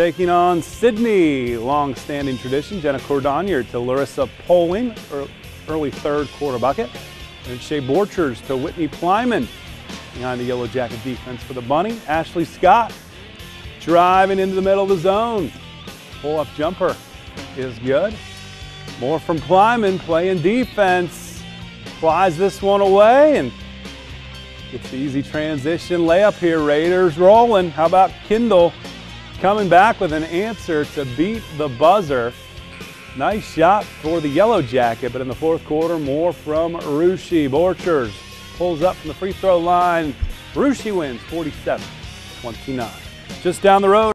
Taking on Sidney, long-standing tradition. Jenna Cordonier to Larissa Poling, early third quarter bucket. And Shea Borchers to Whitney Plyman behind the Yellow Jacket defense for the Bunny. Ashley Scott driving into the middle of the zone. Pull-up jumper is good. More from Plyman playing defense. Flies this one away and gets the easy transition layup here. Raiders rolling. How about Kindle coming back with an answer to beat the buzzer. Nice shot for the Yellow Jacket, but in the fourth quarter, more from Russia. Borchers pulls up from the free throw line. Russia wins 47 29. Just down the road.